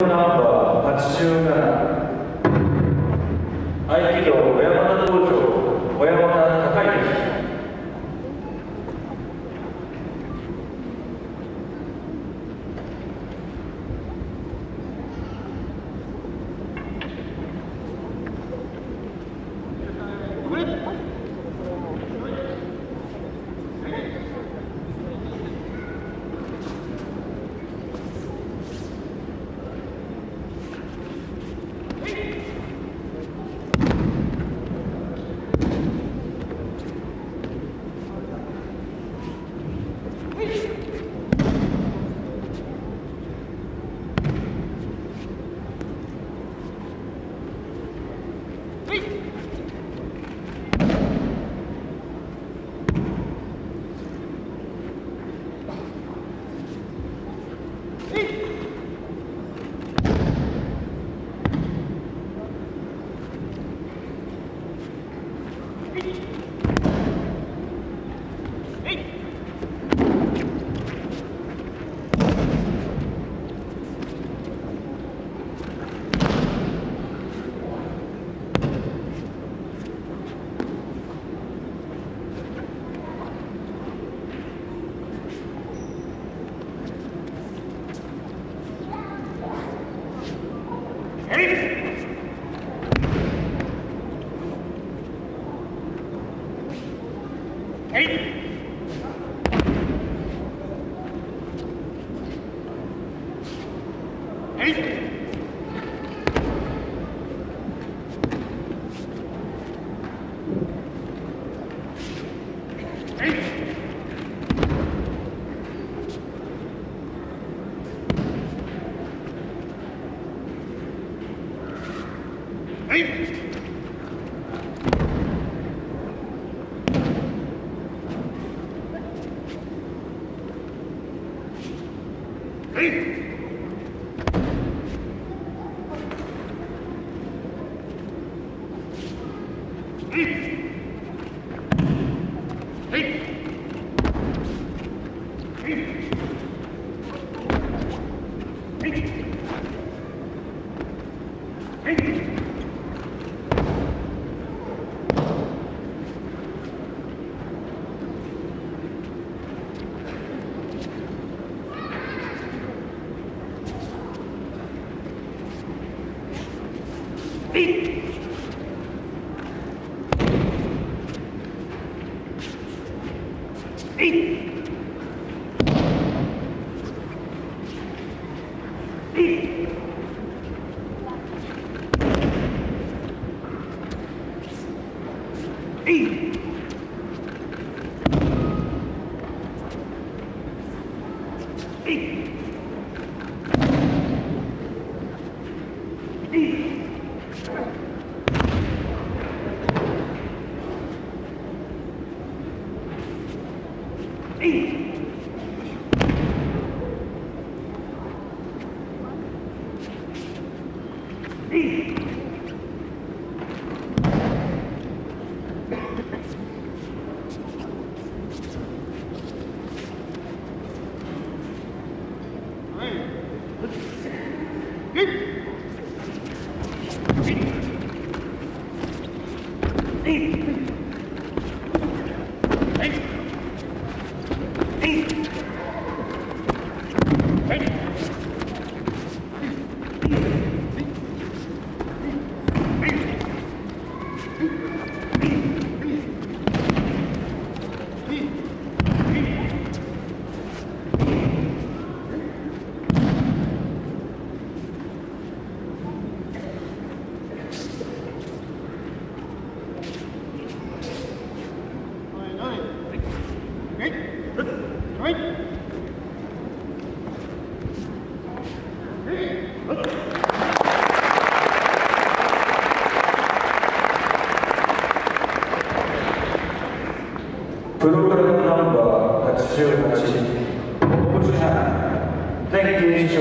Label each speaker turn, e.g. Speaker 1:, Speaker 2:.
Speaker 1: ナンバー87 Eight. Eight. aí? Thank you. feet. Eat. Eat. Eat. Eat. Eat. Hey! Right? プログラムナンバー88、応募者、全警視庁